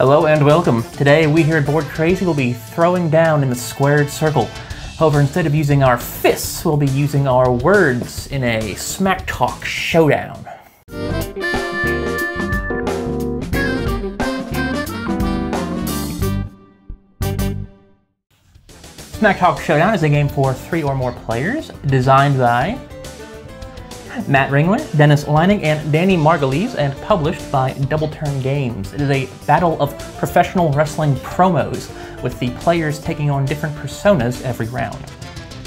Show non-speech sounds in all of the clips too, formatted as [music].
Hello and welcome. Today we here at Board Crazy will be throwing down in the squared circle. However, instead of using our fists, we'll be using our words in a smack talk showdown. Smack Talk Showdown is a game for three or more players, designed by Matt Ringler, Denis Leining, and Danny Margolis, and published by Double Turn Games. It is a battle of professional wrestling promos, with the players taking on different personas every round.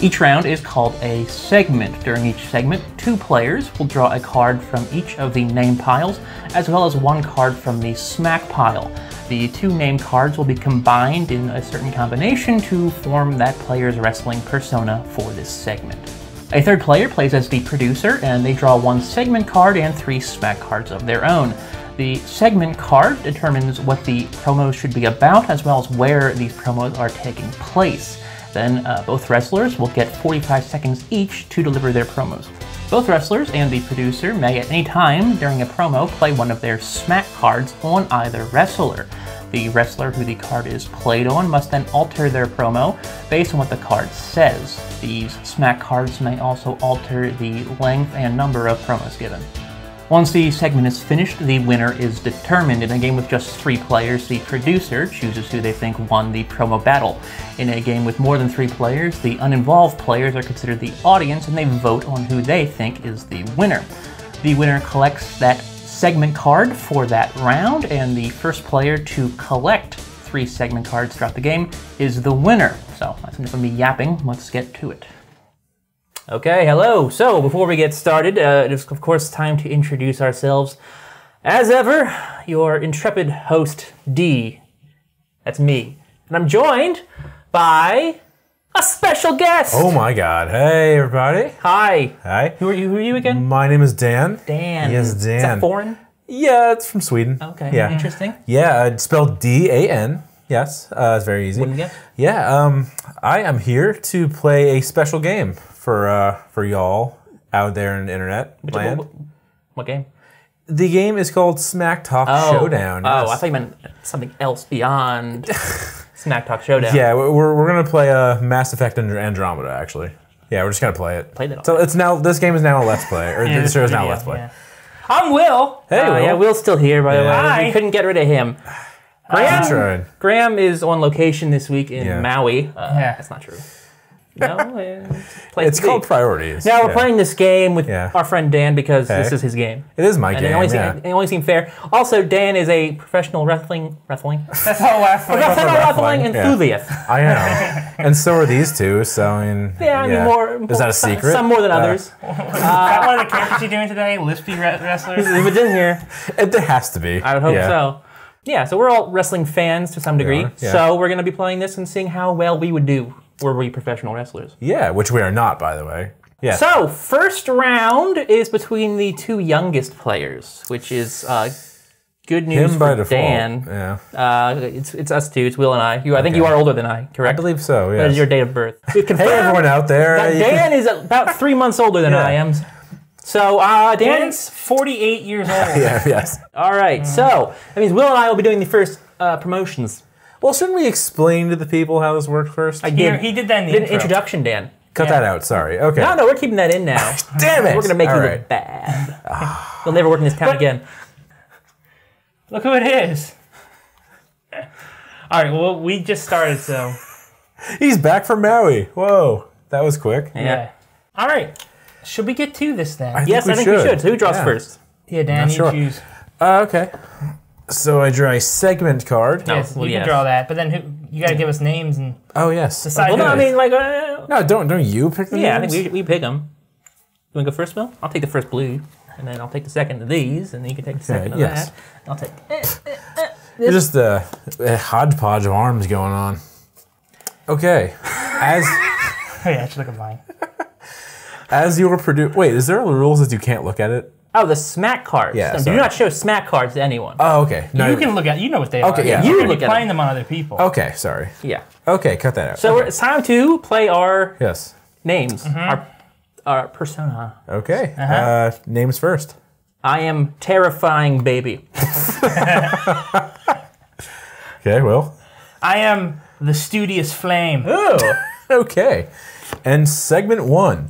Each round is called a segment. During each segment, two players will draw a card from each of the name piles, as well as one card from the smack pile. The two name cards will be combined in a certain combination to form that player's wrestling persona for this segment. A third player plays as the producer, and they draw one segment card and three smack cards of their own. The segment card determines what the promos should be about, as well as where these promos are taking place. Then uh, both wrestlers will get 45 seconds each to deliver their promos. Both wrestlers and the producer may at any time during a promo play one of their smack cards on either wrestler. The wrestler who the card is played on must then alter their promo based on what the card says. These smack cards may also alter the length and number of promos given. Once the segment is finished, the winner is determined. In a game with just three players, the producer chooses who they think won the promo battle. In a game with more than three players, the uninvolved players are considered the audience and they vote on who they think is the winner. The winner collects that segment card for that round, and the first player to collect three segment cards throughout the game is the winner. So, that's enough of me yapping. Let's get to it. Okay, hello. So, before we get started, uh, it is, of course, time to introduce ourselves. As ever, your intrepid host, D. That's me. And I'm joined by a special guest. Oh my god. Hey, everybody. Hi. Hi. Who are you? Who are you again? My name is Dan. Dan. Yes, Is Dan. that foreign? Yeah, it's from Sweden. Okay. Yeah. Interesting. Yeah, it's spelled D A N. Yes, uh, it's very easy. Wouldn't get. Yeah, um, I am here to play a special game for uh, for y'all out there in the internet land. What, what game? The game is called Smack Talk Showdown. Oh, yes. I thought you meant something else beyond [laughs] Smack Talk Showdown. Yeah, we're, we're gonna play uh, Mass Effect and Andromeda actually. Yeah, we're just gonna play it. Play it So it's now this game is now a let's play, or Yeah, this show is now a let's play. yeah. I'm Will. Hey, Uh, Will. yeah, Will's still here, by the way. Hi. We couldn't get rid of him. Graham. Graham is on location this week in Yeah. Maui. Uh, Yeah. That's not true. No, [laughs] it's, It's to be. called priorities. Now we're Yeah. playing this game with Yeah. our friend Dan because this is his game. It is my And game. it only, yeah. seemed, it only seemed fair. Also, Dan is a professional wrestling wrestling [laughs] That's how last one. professional wrestling wrestling, yeah. enthusiast. I am, [laughs] and so are these two. So I mean, Yeah, I mean more. Is that a secret? Some more than Uh, others. Is that one of the characters you're doing today? Lispy re- wrestlers? If it's in here, It, there has to be. I would hope yeah. so. Yeah, so we're all wrestling fans to some degree. are, yeah. So we're going to be playing this and seeing how well we would do were we professional wrestlers. Yeah, which we are not, by the way. Yeah. So, first round is between the two youngest players, which is uh, good news him by for. Dan. Yeah, Uh, it's, it's us two. It's Will and I. You, I think you are older than I, correct? I believe so. Yeah. is your date of birth. [laughs] Hey, everyone out there. that Dan is about three months older than Yeah. I am. So, uh, Dan's 48 years [laughs] old. yeah. Yes. All right. So that means Will and I will be doing the first uh, promotions. Well, shouldn't we explain to the people how this works first? I did. he did that in the did intro. introduction, Dan. Cut yeah. that out. Sorry. Okay. No, no, we're keeping that in now. [laughs] Damn it. We're gonna make All you right. look bad. [laughs] You'll never work in this town again. Look who it is. All right, well, we just started, so. He's back from Maui. Whoa, that was quick. Yeah. All right. Should we get to this then? I Yes, we I think we should. should. So who draws Yeah. first? yeah, Dan, you sure. choose. Uh, okay. So I draw a segment card. Yes, well, you yes. can draw that, but then who, you got to give us names and Oh yes. decide Well, no, who I mean like, uh, No, don't don't you pick the yeah, I names? think we, we pick them. You want to go first, Bill? I'll take the first blue, and then I'll take the second of these, and then you can take the second of yes. that. I'll take. Eh, eh, eh, There's just a, a hodgepodge of arms going on. Okay. As [laughs] Oh, yeah, I should look at mine. [laughs] as your produ Wait, is there rules that you can't look at it? Oh, the smack cards. Yeah, No, do not show smack cards to anyone. Oh, okay. No. You can look at You know what they Okay, are. yeah. You're You look be at playing them. them on other people. Okay, sorry. yeah. Okay, cut that out. So we're, it's time to play our yes. names, Mm-hmm. our our persona. Okay. Uh-huh. Uh, names first. I am terrifying baby. [laughs] Okay, Well. I am the studious flame. Oh. [laughs] Okay. And segment one.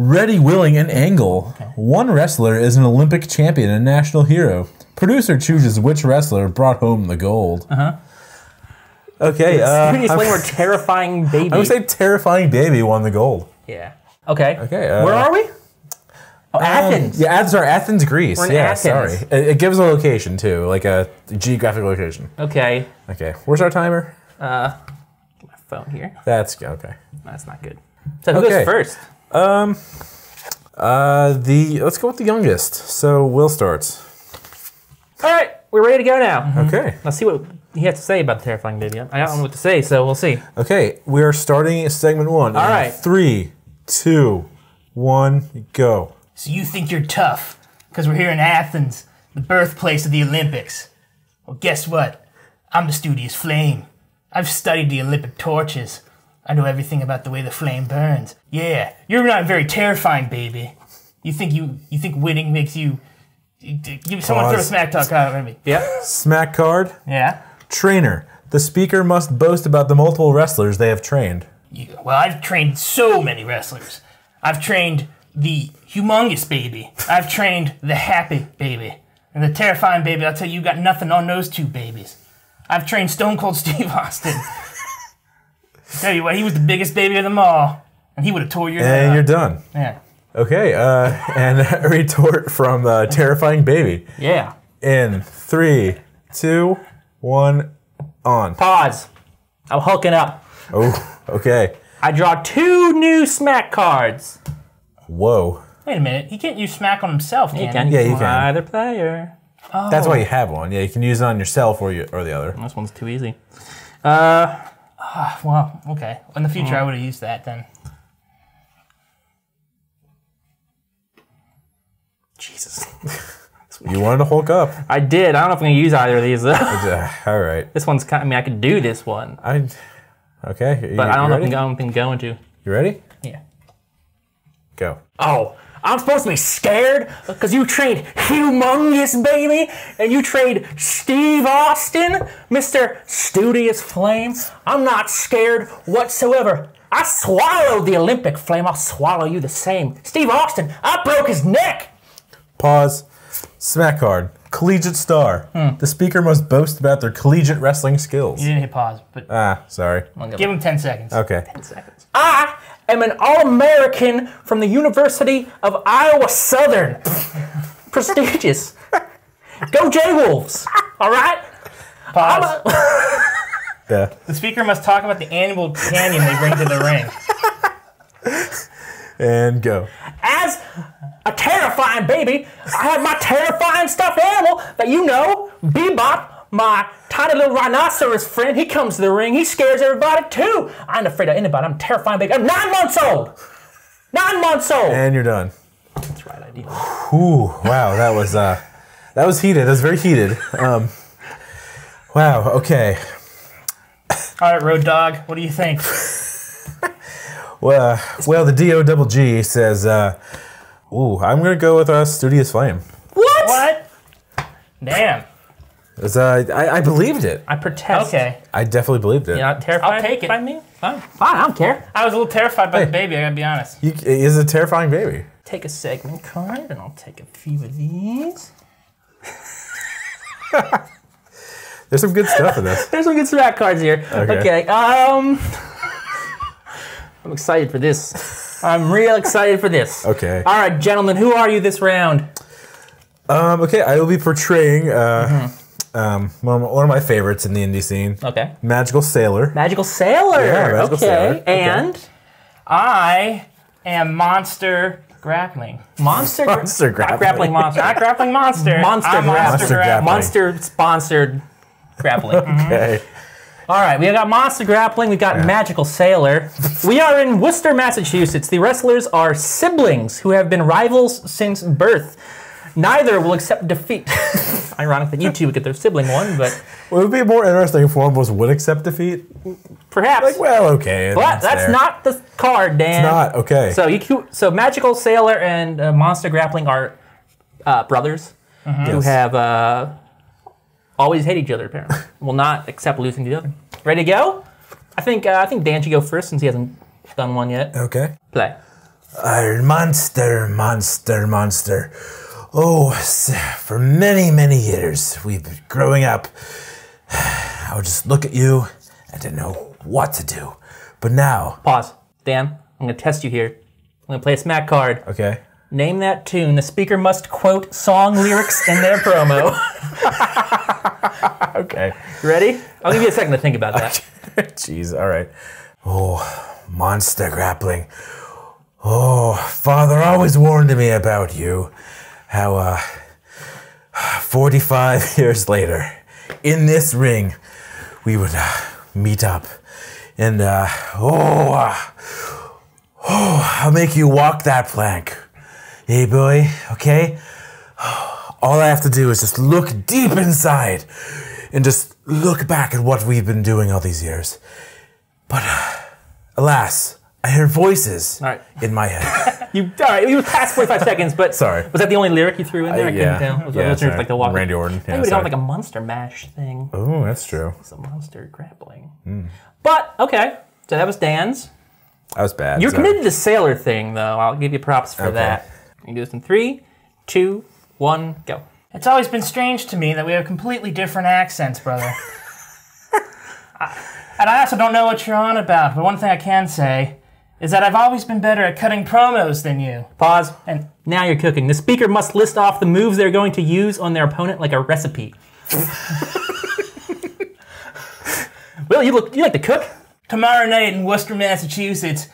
Ready, willing, and angle. One wrestler is an Olympic champion and national hero. Producer chooses which wrestler brought home the gold. Uh huh. Okay. Uh, Studious I'm, Flame Terrifying [laughs] Baby? I would say terrifying baby won the gold. yeah. Okay. Okay, uh, Where are we? Oh, Um, Athens. yeah, Athens. Sorry, Athens, Greece. We're in yeah, Athens. sorry. It, it gives a location too, like a geographic location. Okay. Okay, where's our timer? Uh, My phone here. That's okay. That's not good. So who Okay. goes first? Uh, the let's go with the youngest. So Will starts. All right, we're ready to go now. Okay. Let's see what he has to say about the Terrifying Baby. I don't know what to say, so we'll see. Okay, we are starting segment one. All in right. Three, two, one, go. So you think you're tough because we're here in Athens, the birthplace of the Olympics. Well, guess what? I'm the studious flame. I've studied the Olympic torches. I know everything about the way the flame burns. Yeah, you're not very terrifying, baby. You think you you think winning makes you? Give someone throw a smack talk uh, out at me. Yeah. Smack card. Yeah. Trainer. The speaker must boast about the multiple wrestlers they have trained. You- Well, I've trained so many wrestlers. I've trained the humongous baby. I've trained the happy baby. And the terrifying baby, I'll tell you, you got nothing on those two babies. I've trained Stone Cold [laughs] Steve Austin. Tell you what, he was the biggest baby of them all. And he would have tore your head And off. you're done. Yeah. Okay, uh, [laughs] and a retort from uh, Terrifying Baby. Yeah. In three, two, one, on. Pause. I'm hulking up. Oh, okay. I draw two new smack cards. Whoa. Wait a minute. He can't use smack on himself, can he? can Yeah, you use can. either player. That's why you have one. Yeah, you can use it on yourself or you, or the other. This one's too easy. Uh, Well, okay. In the future, I would have used that then. Jesus. [laughs] You wanted to Hulk up. I did. I don't know if I'm gonna use either of these though. [laughs] Uh, all right. this one's kind. I mean, I could do this one, I. Okay. but I don't you know ready? if I'm going, going to. You ready? Yeah. Go. Oh, I'm supposed to be scared because you trained humongous baby and you trained Steve Austin, Mr. Studious Flame. I'm not scared whatsoever. I swallowed the Olympic flame. I'll swallow you the same. Steve Austin, I broke his neck. Pause. Smack card. Collegiate star. The speaker must boast about their collegiate wrestling skills. You didn't hit pause, but Ah, sorry. give him 10 seconds. Okay. Ten seconds. I am an All-American from the University of Iowa Southern. [laughs] Prestigious. Go Jay Wolves. All right. Pause. [laughs] Yeah. The speaker must talk about the annual canyon they bring to the ring. [laughs] And go. as a terrifying baby, I have my terrifying stuffed animal that you know, Bebop, my tiny little rhinoceros friend. He comes to the ring. He scares everybody too. I ain't afraid of anybody. I'm a terrifying baby. I'm nine months old. Nine months old. And you're done. That's right, I did. Ooh, wow, that was uh, that was heated. That was very heated. Um, wow. Okay. All right, Road Dog, what do you think? [laughs] Well, uh, well, the Do double G says, uh, "Ooh, I'm gonna go with uh, Studious Flame." What? What? Damn. 'Cause, uh, I, I believed it. I protest. Okay. I definitely believed it. You're not terrified I'll take it. by me? Fine. Fine, I don't care. I was a little terrified by the baby, I gotta be honest. You, is a terrifying baby. Take a segment card, and I'll take a few of these. [laughs] There's some good stuff in this. [laughs] There's some good smack cards here. Okay. Okay. Um, I'm excited for this. I'm real excited for this. [laughs] Okay. All right, gentlemen, who are you this round? Um, okay, I will be portraying uh, um, one, of my, one of my favorites in the indie scene, Okay. Magical Sailor. Magical Sailor. Yeah, Magical okay. Sailor. Okay. And I am Monster Grappling. Monster. Monster Not Grappling. grappling monster. Not Grappling Monster. Monster Monster Monster Grappling. monster sponsored grappling. [laughs] Okay. All right, we got Monster Grappling, we got Magical Sailor. we are in Worcester, Massachusetts. The wrestlers are siblings who have been rivals since birth. Neither will accept defeat. [laughs] Ironic that you two would get their sibling one, but Well, it would be more interesting if one of us would accept defeat. perhaps. Like, Well, okay. but that's not the card, Dan. It's not okay. So you so Magical Sailor and uh, Monster Grappling are uh, brothers who Yes. have uh, always hate each other. Apparently, [laughs] will not accept losing to the other. Ready to go? I think uh, I think Dan should go first since he hasn't done one yet. Okay. Play. Iron monster, monster, monster. Oh, for many, many years, we've been growing up. [sighs] I would just look at you and didn't know what to do. But now, Pause. Dan, I'm gonna test you here. I'm gonna play a smack card. okay. Name that tune. The speaker must quote song lyrics in their promo. [laughs] Okay. Ready? I'll give you a second to think about that. [laughs] Jeez, all right. Oh, monster grappling. Oh, father always warned me about you. How, uh, 45 [laughs] years later, in this ring, we would uh, meet up. And, uh, oh, uh, oh, I'll make you walk that plank. Hey, boy, okay? All I have to do is just look deep inside and just look back at what we've been doing all these years. But uh, alas, I hear voices right. in my head. [laughs] You all right? You passed 45 seconds, but Sorry. was that the only lyric you threw in there? I, yeah. couldn't tell. Was, Yeah, was like the walk? Randy Orton. I Yeah, think we have like a monster mash thing. oh, that's true. It's a monster grappling. Hmm. But okay, so that was Dan's. That was bad. You're sorry. committed to sailor thing though. I'll give you props for Okay. that. You do this in three, two, one, go. It's always been strange to me that we have completely different accents, brother. [laughs] I- and I also don't know what you're on about, but one thing I can say is that I've always been better at cutting promos than you. Pause. And Now you're cooking. The speaker must list off the moves they're going to use on their opponent like a recipe. [laughs] Will, you look. You like to cook? tomorrow night in Worcester, Massachusetts,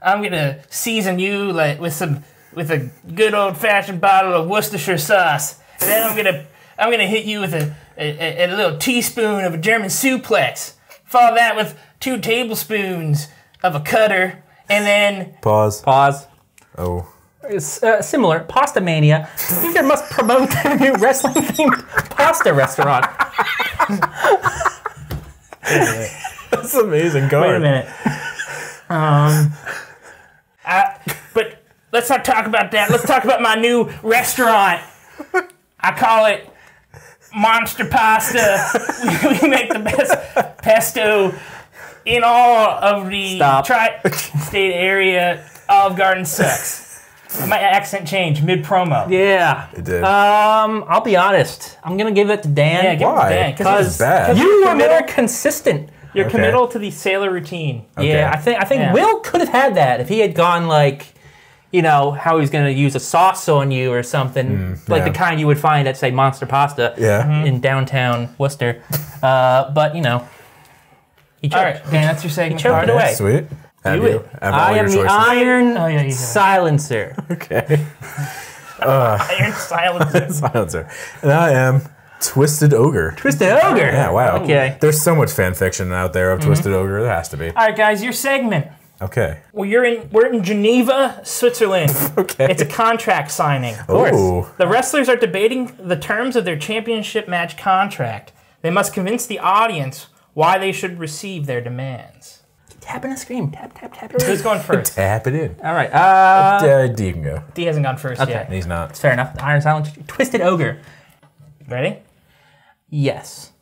I'm gonna season you like with some with a good old fashioned bottle of Worcestershire sauce. And then I'm gonna I'm gonna hit you with a, a, a little teaspoon of a German suplex. Follow that with two tablespoons of a cutter, and then Pause. Pause. Oh. It's uh, similar. Pasta Mania. Speaker must promote their new wrestling themed pasta restaurant. [laughs] That's amazing. Go wait a minute. Um, I, but let's not talk about that. Let's talk about my new restaurant. I call it Monster Pasta. [laughs] we make the best pesto in all of the Stop. tri-state area. Olive Garden sucks. My accent changed mid promo. Yeah. It did. Um, I'll be honest. I'm gonna give it to Dan. Yeah, give it to Dan, Because it's bad. 'cause you you're were more consistent. You're Okay. committal to the sailor routine. Yeah, I think I think Yeah. Will could have had that if he had gone like, you know, how he's gonna use a sauce on you or something mm, like the kind you would find at say Monster Pasta Yeah. Mm-hmm. in downtown Worcester. Uh, but you know, he All choked. right, Dan, that's your segment. choked card. it away. Sweet. Have Do you? it. Have I am the choices. Iron Oh, yeah, you do. Silencer. [laughs] Okay. Uh, iron silence. [laughs] Silencer. And I am Twisted Ogre. Twisted Ogre. Yeah, wow. Okay. There's so much fan fiction out there of mm-hmm. Twisted Ogre. There has to be. All right, guys, your segment. Okay. Well, you're in. We're in Geneva, Switzerland. [laughs] Okay. It's a contract signing. Ooh. The wrestlers are debating the terms of their championship match contract. They must convince the audience why they should receive their demands. Tap and a scream. Tap tap tap. Who's going [laughs] first? Tap it in. All right. Uh, Uh, D can go. D hasn't gone first Okay. yet. He's not. fair enough. Iron Silencer. Twisted Ogre. Ready? Yes.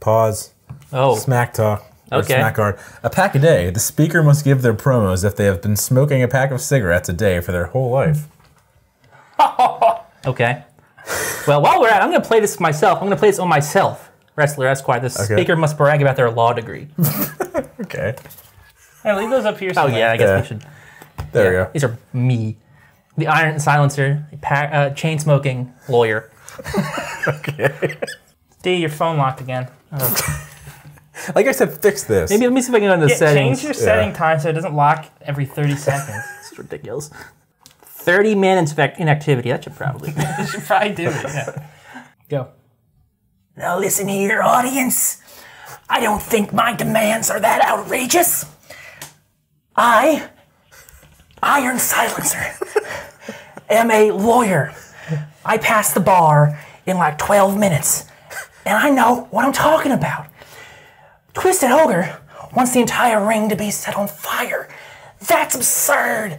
Pause. Oh. Smack talk. Or Okay. Smack card. A pack a day. The speaker must give their promos if they have been smoking a pack of cigarettes a day for their whole life. [laughs] Okay. Well, while we're at, it, I'm going to play this myself. I'm going to play this on myself. Wrestler Esquire. The speaker must brag about their law degree. [laughs] Okay. Hey, leave those up here. Oh yeah, I guess Yeah. we should. There we go. These are me, the Iron Silencer, pa- uh, chain smoking lawyer. [laughs] Okay. D, your phone locked again. [laughs] Like I said, fix this. Maybe let me see if I can go into the Yeah, settings. change your setting time so it doesn't lock every 30 [laughs] seconds. It's ridiculous. Thirty man inspect inactivity. That should probably. be. [laughs] you should probably do it. Yeah. Go. Now listen here, audience. I don't think my demands are that outrageous. I, Iron Silencer, am a lawyer. I passed the bar in like 12 minutes, and I know what I'm talking about. Twisted Ogre wants the entire ring to be set on fire. That's absurd.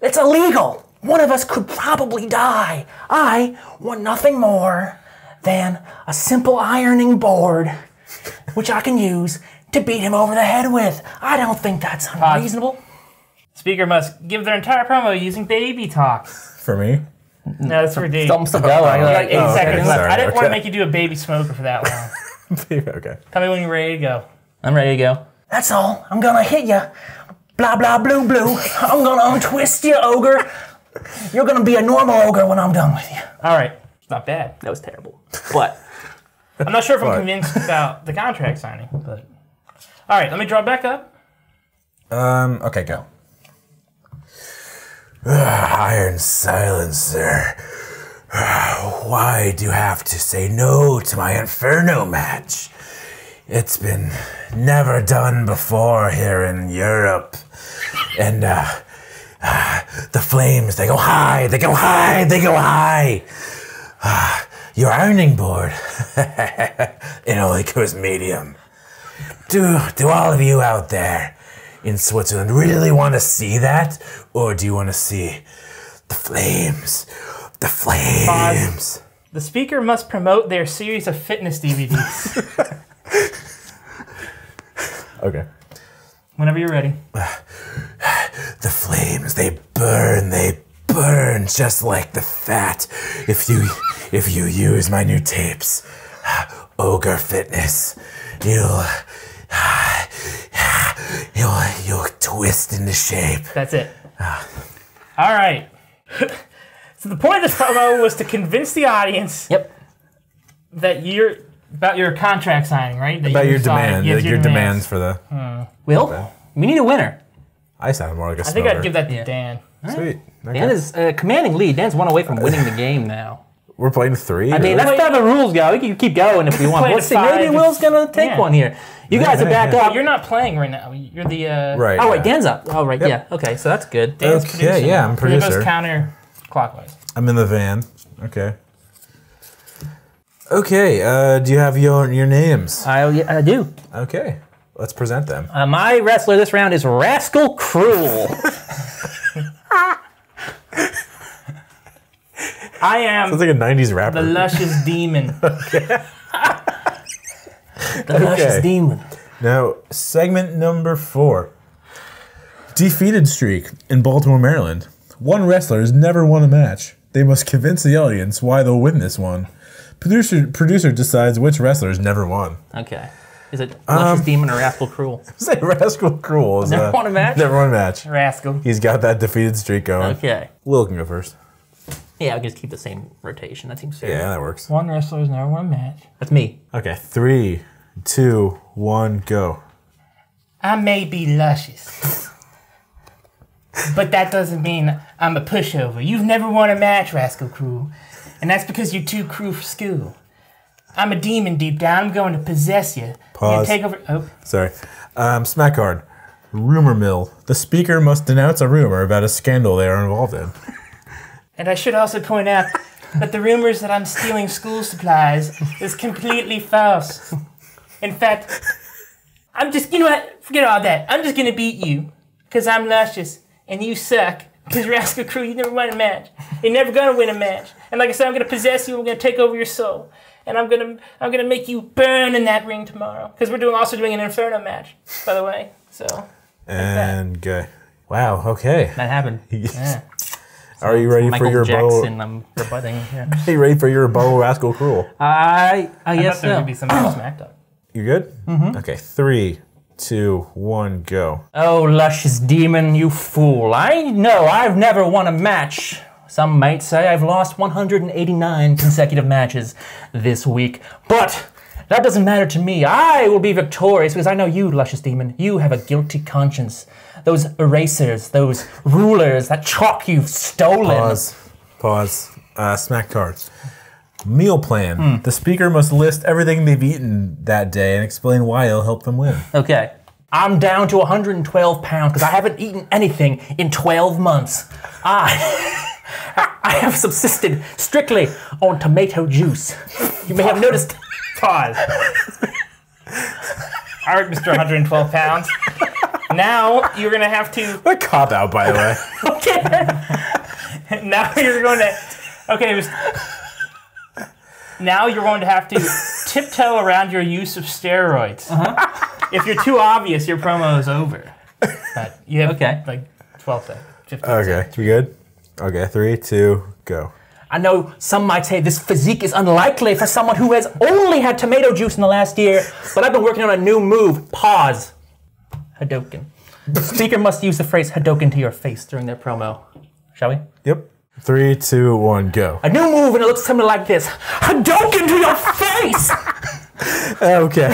It's illegal. One of us could probably die. I want nothing more than a simple ironing board, which I can use to beat him over the head with. I don't think that's unreasonable. Speaker must give their entire promo using baby talk. For me? No, that's for Dave. Almost to go. I You got like, eight okay, seconds left. sorry, I didn't want to make you do a baby smoker for that long. [laughs] okay. Tell me when you're ready to go. I'm ready to go. That's all. I'm gonna hit you. Blah blah blue blue. I'm gonna untwist you, ogre. You're gonna be a normal ogre when I'm done with you. All right. It's not bad. That was terrible. But I'm not sure if I'm convinced about the contract signing, but. All right, let me draw back up. Um, okay, go. [sighs] Iron Silencer. [sighs] Why do you have to say no to my Inferno match? It's been never done before here in Europe. And, uh, ah, [sighs] the flames, they go high, they go high, they go high. Ah, [sighs] your ironing board, [laughs] it only goes medium. Do, do all of you out there in Switzerland really want to see that? Or do you want to see the flames? The flames. The speaker must promote their series of fitness DVDs. [laughs] Okay. Whenever you're ready. The flames, they burn, they burn just like the fat. If you if you use my new tapes, [sighs] Ogre Fitness, you'll [sighs] you'll you'll twist into shape. That's it. All right. [laughs] so the point of this promo was to convince the audience yep. that you're about your contract signing, right? That About you your signed- demand, yes, like your demands for the. Will, we need a winner. I sound more like a I think. I'd give that to Yeah. Dan. Sweet. Okay. Dan is uh, commanding lead. Dan's one away from winning the game now. [laughs] We're playing three. I mean, that's how the rules go. We can keep going if we [laughs] want. Play Let's to see. Maybe five. Will's gonna take Yeah. one here. You guys are back up. But you're not playing right now. You're the uh, right. Oh yeah. wait, Dan's up. Oh right, yeah. Okay, so that's good. Dan's Okay, producer. yeah, I'm So it goes producer. counter clockwise. I'm in the van. Okay. Okay. Uh, do you have your your names? I, I do. Okay. Let's present them. Uh, my wrestler this round is Rascal Cruel. I am Sounds like a '90s rapper. the luscious demon. [laughs] the luscious demon. now, segment number four. Defeated streak in Baltimore, Maryland. One wrestler has never won a match. They must convince the audience why they'll win this one. Producer producer decides which wrestlers never won. Okay. Is it luscious demon or Rascal Cruel? [laughs] Say Rascal Cruel is Never uh, won a match? Never won a match. Rascal. He's got that defeated streak going. Okay. Will can go first. Yeah, we can just keep the same rotation. That seems fair. Yeah, that works. One wrestler wrestler's never won a match. That's me. Okay, three, two, one, go. I may be luscious. [laughs] but that doesn't mean I'm a pushover. You've never won a match, Rascal Crew. And that's because you're too crew for school. I'm a demon deep down. I'm going to possess you. Pause. take over. Oh, Sorry. Um, smack card. Rumor mill. The speaker must denounce a rumor about a scandal they are involved in. and I should also point out that the rumors that I'm stealing school supplies is completely false. In fact, I'm just, you know what? Forget all that. I'm just gonna beat you because I'm luscious and you suck. Because Rascal Crew, you never won a match. You're never gonna win a match. And like I said, I'm gonna possess you. I'm gonna take over your soul, and I'm gonna I'm gonna make you burn in that ring tomorrow. Because we're doing also doing an Inferno match, by the way. So And go. Wow, okay. That happened. [laughs] yeah. Are you ready Michael for your Jackson, bow? I'm rebutting here. [laughs] Are you ready for your bow rascal cruel? I, I guess I guess thought there so. would be some else smacked up. You good? Mm-hmm. Okay, three, two, one, go. Oh, luscious demon, you fool. I know I've never won a match. Some might say I've lost 189 consecutive matches this week. But that doesn't matter to me. I will be victorious because I know you, luscious demon. You have a guilty conscience. Those erasers, those rulers, that chalk you've stolen. Pause. Pause. Uh, smack cards. Meal plan. Hmm. The speaker must list everything they've eaten that day and explain why it'll help them win. Okay. I'm down to 112 pounds because I haven't eaten anything in 12 months. I, [laughs] I have subsisted strictly on tomato juice. You may have noticed. Pause. All right, Mr. 112 pounds. Now you're gonna have to. [laughs] A cop out, by the way. [laughs] Okay. now you're going to. Okay. Mr. now you're going to have to [laughs] tiptoe around your use of steroids. Uh-huh. If you're too obvious, your promo is over. But you have Okay. like 12 seconds. 15 Okay, we good? Okay, three, two, go. I know some might say this physique is unlikely for someone who has only had tomato juice in the last year, but I've been working on a new move. Pause. Hadoken. The speaker must use the phrase Hadoken to your face during their promo. Shall we? Yep. Three, two, one, go. A new move, and it looks something like this Hadoken to your face! [laughs] Okay.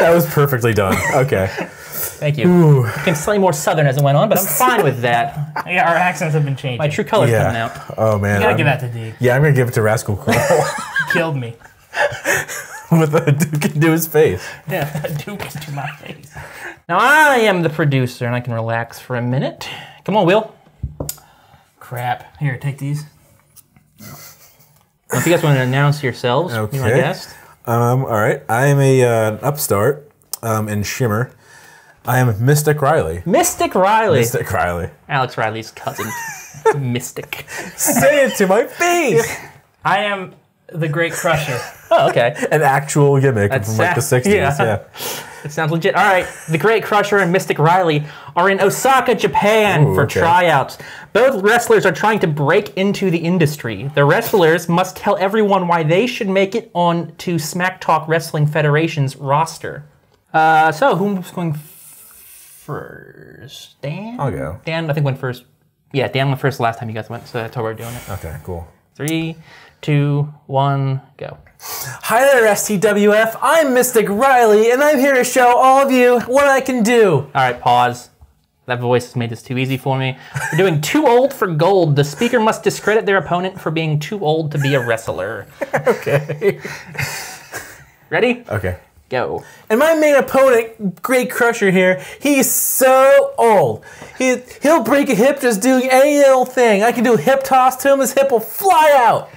that was perfectly done. Okay. Thank you. Ooh, Became slightly more southern as it went on, but I'm fine with that. Yeah, our accents have been changing. My true colors coming out. Oh man. gotta I'm- give that to D. yeah, I'm gonna give it to Rascal Crow [laughs] Killed me. [laughs] with Hadoken to his face. Yeah, Hadoken to my face. Now I am the producer, and I can relax for a minute. Come on, Will. Crap. Here, take these. If you guys want to announce yourselves, be my Okay. guest. Um, all right. I am a uh, upstart um, in Shimmer. I am Mystic Riley. Mystic Riley. Mystic Riley. Alex Riley's cousin. [laughs] Mystic. Say it to my face. I am the Great Crusher. Oh, okay. An actual gimmick That's from like the 60s. Yeah. Yeah. It sounds legit. All right. The Great Crusher and Mystic Riley are in Osaka, Japan Ooh, for okay. tryouts. Both wrestlers are trying to break into the industry. The wrestlers must tell everyone why they should make it on to Smack Talk Wrestling Federation's roster. Uh, so, who's going first? Dan? I'll go. Dan, I think, went first. Yeah, Dan went first last time you guys went, so that's how we're doing it. Okay, cool. Three, two, one, go. Hi there, STWF. I'm Mystic Riley, and I'm here to show all of you what I can do. All right, pause. That voice has made this too easy for me. We're doing [laughs] too old for gold. The speaker must discredit their opponent for being too old to be a wrestler. [laughs] Okay. Ready? Okay. Go. And my main opponent, Great Crusher here, he's so old. He, he'll break a hip just doing any little thing. I can do a hip toss to him, his hip will fly out.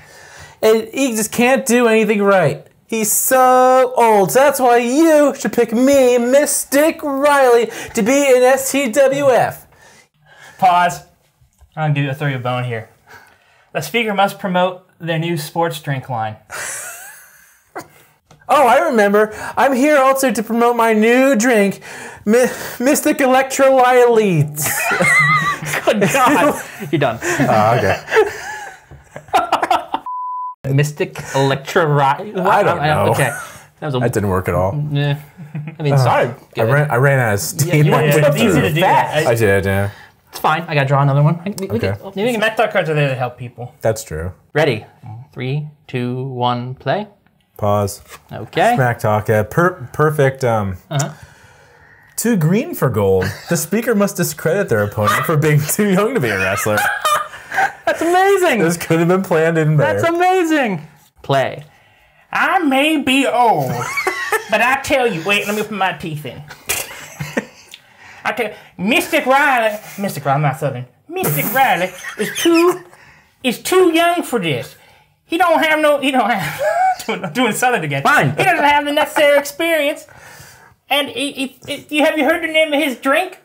And he just can't do anything right. He's so old. So that's why you should pick me, Mystic Riley, to be in STWF. Pause. I'm gonna do throw you a bone here. The speaker must promote their new sports drink line. [laughs] Oh, I remember. I'm here also to promote my new drink, Mi- Mystic Electrolytes. [laughs] Good God. You're done. Oh, okay. Mystic Electra Ri- [laughs] I don't know. Okay. That was a. That didn't work at all. eh. I mean, sorry. I ran, I ran out of steam. you [laughs] went Yeah, it's easy to do that. I did, yeah. It's fine. I gotta draw another one. We- we Okay. can- maybe we can- Smack Talk cards are there to help people. That's true. Ready? Three, two, one, play. Pause. Okay. Smack talk. Yeah, per- perfect. Um, Too green for gold. The speaker must discredit their opponent for being [laughs] too young to be a wrestler. That's amazing. This could have been planned in there. That's amazing. Play. I may be old, but I tell you, wait, let me put my teeth in. I tell Mystic Riley, Mystic Riley, not Southern. Mystic Riley is too is too young for this. He don't have no, he don't have [laughs] doing, doing Southern again. Fine. He doesn't have the necessary experience. And he, he, he- you have you heard the name of his drink?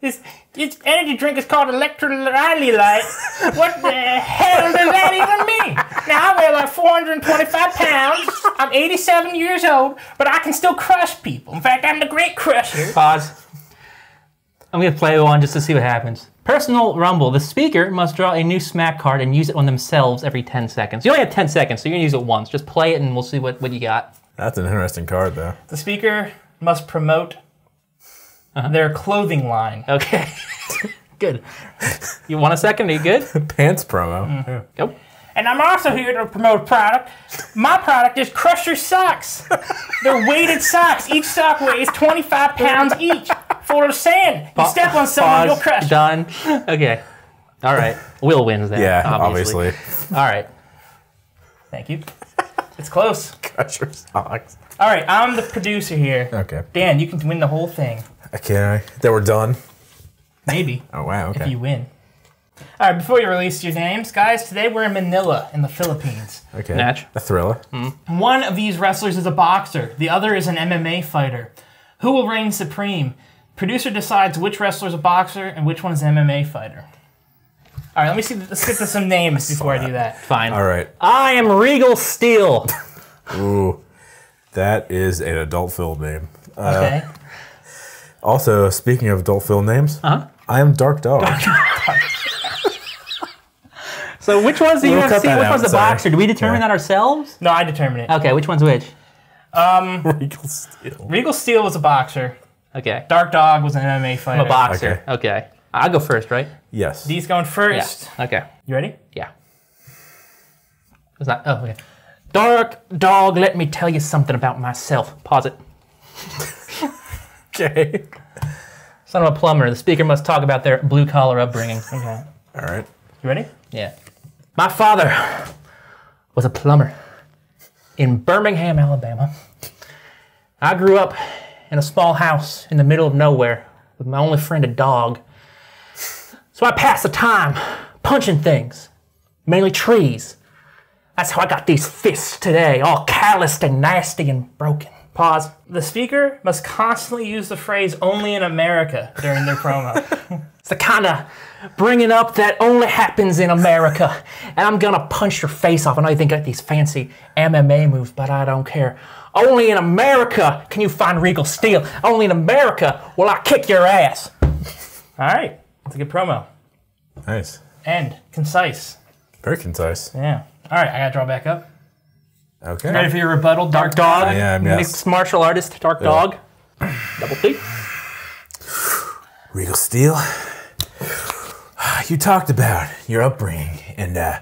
His his energy drink is called Electrolyte Light. What the hell does that even mean? Now I weigh like 425 pounds. I'm 87 years old, but I can still crush people. In fact, I'm the great crusher. Pause. I'm gonna play one just to see what happens. Personal Rumble. The speaker must draw a new smack card and use it on themselves every 10 seconds. You only have 10 seconds, so you're gonna use it once. Just play it and we'll see what, what you got. That's an interesting card, though. The speaker must promote Uh-huh. their clothing line. [laughs] Okay. [laughs] good. You want a second? Are you good? [laughs] Pants promo. Mm-hmm. Yeah. Go. And I'm also here to promote a product. My product is Crusher socks. They're weighted socks. Each sock weighs 25 pounds each. Full of sand. You step on someone, you'll crush. Done. Okay. All right. Will wins then. Yeah, obviously. obviously. All right. Thank you. It's close. Crusher socks. All right, I'm the producer here. Okay. Dan, you can win the whole thing. Okay, I, that we're done. Maybe. [laughs] Oh, wow. Okay. if you win. All right, before you release your names, guys, today we're in Manila in the Philippines. Okay. Natch. A thriller. Hmm. One of these wrestlers is a boxer, the other is an MMA fighter. Who will reign supreme? Producer decides which wrestler is a boxer and which one is an MMA fighter. All right, let me see. Let's get to some [laughs] names before I do that. Fine. All right. I am Regal Steel. [laughs] Ooh, that is an adult film name. Uh, okay. Also, speaking of adult film names, Uh-huh. I am Dark Dog. [laughs] So which one's the We'll UFC? Which that out, one's the sorry. boxer? Do we determine Yeah. that ourselves? no, I determine it. Okay, which one's which? [laughs] Regal Steel. Regal Steel was a boxer. Okay. Dark Dog was an MMA fighter. I'm a boxer. Okay. I'll go first, right? Yes. D's going Yeah. first. Okay. You ready? Yeah. It's not. Oh, okay. Dark dog, let me tell you something about myself. Pause it. [laughs] Okay. Son of a plumber. The speaker must talk about their blue collar upbringing. [laughs] Okay. All right. You ready? Yeah. My father was a plumber in Birmingham, Alabama. I grew up in a small house in the middle of nowhere with my only friend, a dog. So I passed the time punching things, mainly trees. That's how I got these fists today, all calloused and nasty and broken. Pause. The speaker must constantly use the phrase "only in America" during their promo. It's the kind of bringing up that only happens in America. And I'm gonna punch your face off. I know you think I got these fancy MMA moves, but I don't care. Only in America can you find Regal Steel. Only in America will I kick your ass. All right, That's a good promo. Nice. And concise. Very concise. Yeah. All right, I gotta draw back up. Okay. Ready for your rebuttal, Dark Dog? I am, yes. Mixed martial artist, Dark Dog. Double T. Regal Steel. You talked about your upbringing, and uh,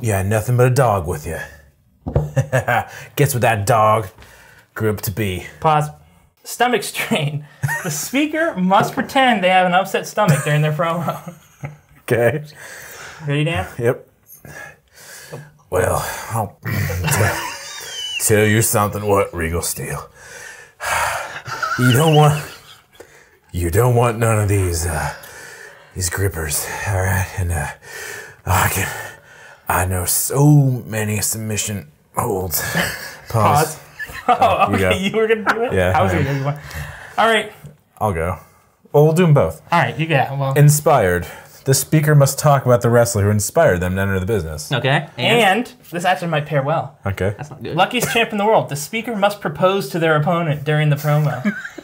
you had nothing but a dog with you. [laughs] Guess what that dog grew up to be? Pause. Stomach strain. The speaker must pretend they have an upset stomach during their promo. [laughs] Okay. Ready, Dan? Yep. Well, I'll tell, tell you something. What Regal Steel? You don't want. You don't want none of these. Uh, these grippers. All right, and uh, I can. I know so many submission holds. [laughs] Pause. [laughs] Oh, you go. okay, you were gonna do it. Yeah, I was yeah. gonna do one. All right, I'll go. Well, we'll do them both. all right, you got well. Inspired. The speaker must talk about the wrestler who inspired them to enter the business. Okay. And this actually might pair well. Okay. That's not good. Luckiest champ in the world. The speaker must propose to their opponent during the promo. [laughs]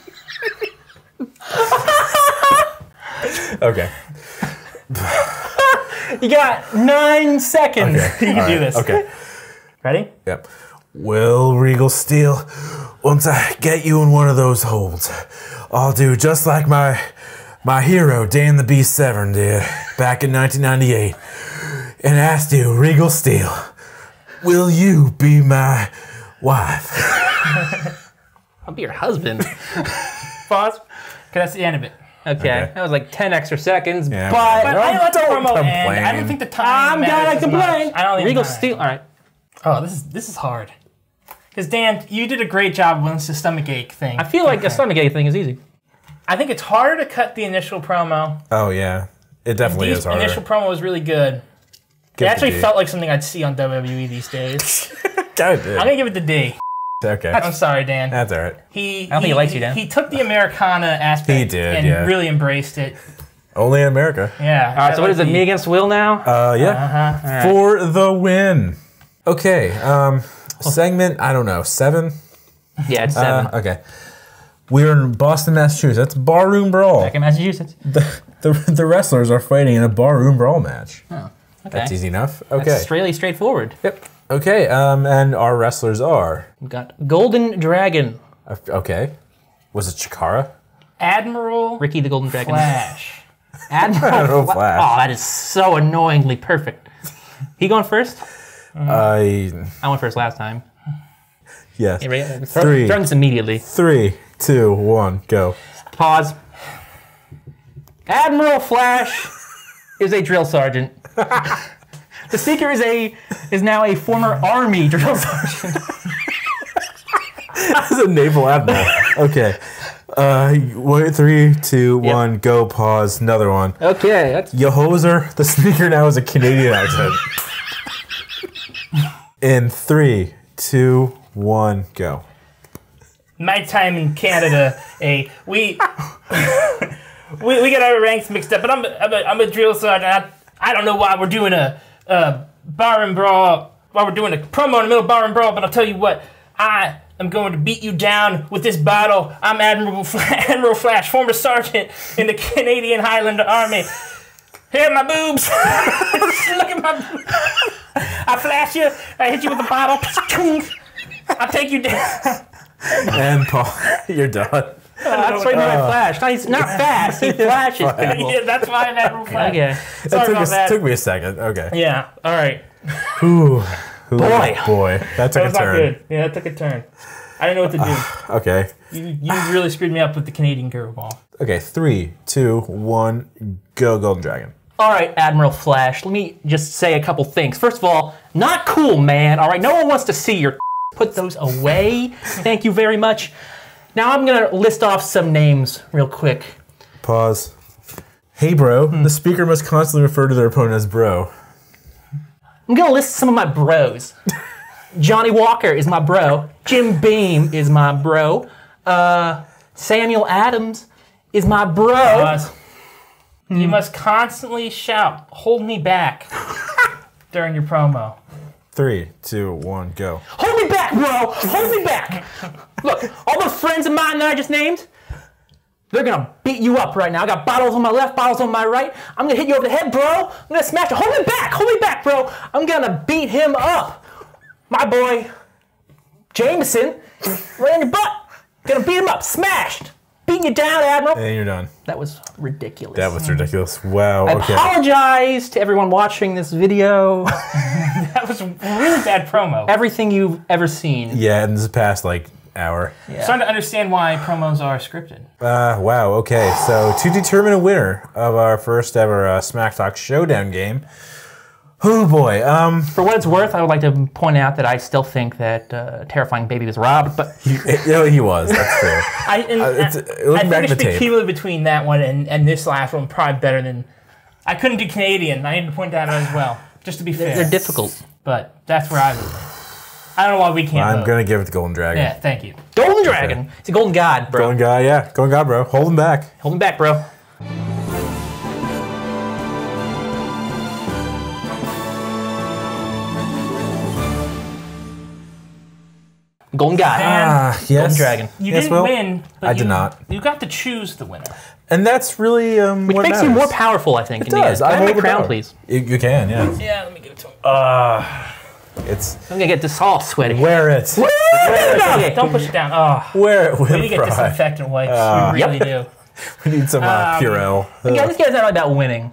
Okay. You got nine seconds. [laughs] you can do this. Okay. Ready? Yep. Will Regal Steel, once I get you in one of those holds, I'll do just like my my hero Dan the Beast Severn did back in 1998, and asked you, Regal Steel, will you be my wife? [laughs] I'll be your husband. Pause. Okay, that's the end of it. Okay. Okay. That was like 10 extra seconds, Yeah, but But I let the Don't promo end. complain. I don't think the time. I'm matters gonna complain. I don't think Regal. Steel. All right. Oh, this is this is hard. Because Dan, you did a great job with the stomach ache thing. I feel like a stomach ache thing is easy. I think it's harder to cut the initial promo. Oh yeah, it definitely The is harder. initial promo was really good. Give It actually felt like something I'd see on WWE these days. [laughs] Kinda did. I'm gonna give it to D. Okay, I'm sorry, Dan. that's all right. He, don't think he likes you, Dan. He took the Americana aspect He did, and yeah. really embraced it. Only in America. Yeah. All right, so what is it? Me against Will now? Uh, yeah. Uh-huh. For the win. Okay. Um, segment. I don't know. Seven. yeah, it's seven. Uh, okay. We're in Boston, Massachusetts. That's barroom brawl. Back in Massachusetts. [laughs] The, the, the wrestlers are fighting in a barroom brawl match. Oh, Okay. That's easy enough. That's Okay. really straightforward. Yep. Okay. Um, and our wrestlers are. We've got Golden Dragon, uh, Okay. Was it Chikara? Admiral Ricky the Golden Dragon. Flash. [laughs] Admiral Admiral Fla- Flash. Oh, that is so annoyingly perfect. He going first? [laughs] I. I went first last time. yes. Hey, Ray, throw, Three. throw this immediately. Three, two, one, go. Pause. Admiral Flash is a drill sergeant. [laughs] the Seeker is a is now a former Army drill sergeant. That's a naval admiral. Okay. Uh, wait, three, two, one, go. Pause. Another one. Okay, that's Yehoser, the sneaker now has a Canadian accent. [laughs] In three, two, one, go. My time in Canada, a we [laughs] we, we get our ranks mixed up, but I'm I'm a, I'm a drill sergeant. I, I don't know why we're doing a, a bar and brawl, why we're doing a promo in the middle of bar and brawl, but I'll tell you what, I am going to beat you down with this bottle. I'm Admiral, [laughs] Admiral Flash, former sergeant in the Canadian Highland Army. Here are my boobs. [laughs] Look at my boobs. I flash you, I hit you with a bottle. I take you down. And Paul, [laughs] you're done. Uh, that's right, uh, my flash. Not, he's not fast. He [laughs] flashes people. [laughs] Yeah, that's why I'm Admiral Flash. Okay. It Sorry took, about a, that. took me a second. Okay. Yeah, all right. Ooh, ooh, Boy. boy, that took That a was not turn. good. Yeah, that took a turn. I didn't know what to [sighs] Okay. do. You, you really screwed me up with the Canadian girl ball. Okay. Three, two, one, go, Golden Dragon. All right, Admiral Flash, let me just say a couple things. First of all, not cool, man. All right, no one wants to see your put those away. Thank you very much. Now I'm going to list off some names real quick. Pause. Hey, bro. The speaker must constantly refer to their opponent as bro. I'm going to list some of my bros. Johnnie Walker is my bro. Jim Beam is my bro. Uh, Samuel Adams is my bro. Pause. You must constantly shout, hold me back [laughs] during your promo. Three, two, one, go. Hold me back, bro. Hold me back. Look, all those friends of mine that I just named, they're gonna beat you up right now. I got bottles on my left, bottles on my right. I'm gonna hit you over the head, bro. I'm gonna smash you. Hold me back. Hold me back, bro. I'm gonna beat him up. My boy, Jameson, right in your butt. Gonna beat him up. Smashed. Beating you down, Admiral. And you're done. That was ridiculous. That was ridiculous. Wow. I Okay. apologize to everyone watching this video. [laughs] That was a really bad promo. Everything you've ever seen. Yeah, in this past like hour. I'm starting to understand why promos are scripted. Uh, wow. Okay. So to determine a winner of our first ever uh, Smack Talk Showdown game. Oh boy. Um, For what it's worth, I would like to point out that I still think that uh, Terrifying Baby was robbed, but [laughs] he, you he was. That's true. [laughs] I, and, it's- I- it looked I back think at it's the tape. between that one and, and this last one, probably better than. I couldn't do Canadian. I need to point that out as well, just to be fair. they're difficult. But that's where I was. I don't know why we can't. I'm vote. gonna give it to Golden Dragon. Yeah, thank you. Golden Dragon. It's a golden god, bro. Golden God, Yeah. Golden God, bro. Hold him back. Hold him back, bro. Golden god. Ah, yes. Golden Dragon. You Yes, didn't Will? win. But I you, did not. You got to choose the winner. And that's really um, Which what makes you more powerful, I think. It in the does. end. Can I, have hold my the crown, power. please? You, you can. Yeah. Yeah, let me give it to him. It's I'm gonna get this all sweaty. wear it. Okay, don't push it down. Oh, Wear it with we need to get disinfectant wipes. Ah. we really do. [laughs] We need some uh, Um, Purell. Yeah, this guy's not about winning.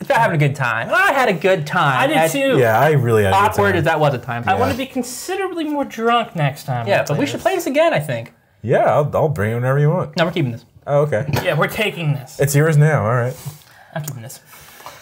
It's about having a good time. I had a good time. I did As too. Yeah, I really had a good Awkward time. as that was at times. I want to be considerably more drunk next time. Yeah, but we should play this again, I think. Yeah, I'll, I'll bring it whenever you want. No, we're keeping this. Oh, okay. Yeah, we're taking this. it's yours now. All right. I'm keeping this.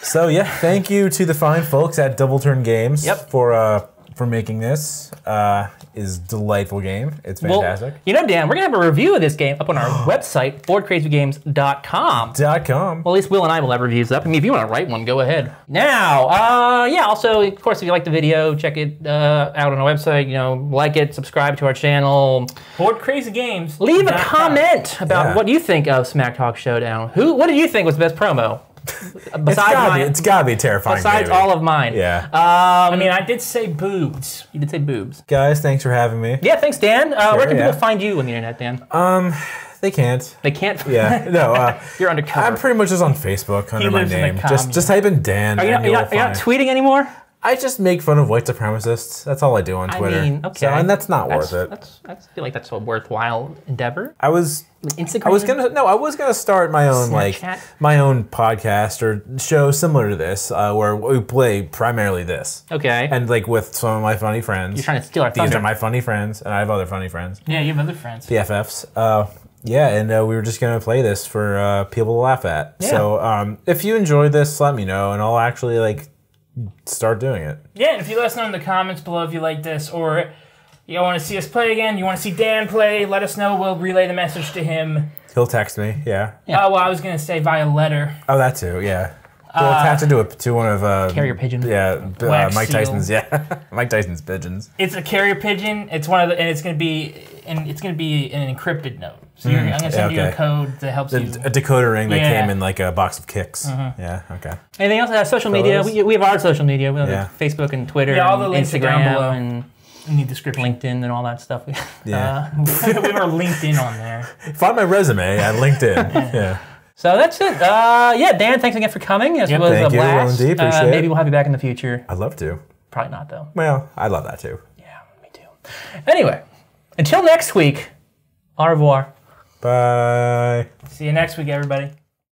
So yeah, thank you to the fine folks at Double Turn Games Yep. for uh for making this uh is delightful game. It's fantastic. Well, you know, Dan, we're gonna have a review of this game up on our [gasps] website, boardcrazygames.com. Dot com. Well, at least Will and I will have reviews up. I mean, if you want to write one, go ahead. Now, uh, yeah. Also, of course, if you like the video, check it uh, out on our website. You know, like it, subscribe to our channel, Board Crazy Games. leave a comment about Yeah. what you think of Smack Talk Showdown. Who? What did you think was the best promo? It's Besides gotta, be, it's gotta be terrifying. Besides baby. all of mine. yeah. I mean, I did say boobs. You did say boobs. Guys, thanks for having me. Yeah, thanks, Dan. Uh, where can yeah. people find you on the internet, Dan? Um, They can't. they can't. [laughs] Yeah. No. Uh, [laughs] You're undercover. I'm pretty much just on Facebook under my lives in name. Just commune. just type in Dan. Are you, and not, you're, you'll not, you're not tweeting anymore? I just make fun of white supremacists. That's all I do on Twitter. I mean, okay. So, and that's not That's- worth it. That's, that's, I feel like that's a worthwhile endeavor. I was Instagram. I was gonna no, I was gonna start my own like my own podcast or show similar to this, uh, where we play primarily this, Okay. and like with some of my funny friends. You're trying to steal our These thunder. are my funny friends, and I have other funny friends, Yeah, you have other friends. BFFs. Uh, yeah, and uh, we were just gonna play this for uh, people to laugh at. Yeah. So um, if you enjoyed this, let me know, and I'll actually like start doing it. Yeah, and if you let us know in the comments below if you like this or you want to see us play again, you want to see Dan play, let us know. We'll relay the message to him. He'll text me. Yeah. Yeah. Oh, well, I was going to say via letter. Oh, that too. Yeah. We'll attach it to a, to one of uh, Carrier pigeon. Yeah, uh, Mike seal. Tyson's. Yeah, [laughs] Mike Tyson's pigeons. It's a carrier pigeon. It's one of the, and it's going to be and it's gonna be an encrypted note. So you're, I'm gonna send you a code that helps you. A decoder ring that Yeah. Mm-hmm. came in like a box of Kix. Yeah. Okay. Anything else? Uh, social media. We, we have our social media. We have Yeah. Facebook and Twitter, Yeah, all the and links are down Instagram, below. and in the description. LinkedIn, and all that stuff. [laughs] Yeah. Uh, [laughs] [laughs] we have our LinkedIn on there. Find my resume at LinkedIn. yeah. so that's it. Uh, yeah, Dan, thanks again for coming. This Yep. was Thank a you, blast. Roland D. uh, Appreciate maybe we'll have you back in the future. I'd love to. Probably not though. Well, I'd love that too. Yeah, me too. Anyway, until next week. Au revoir. Bye. See you next week, everybody.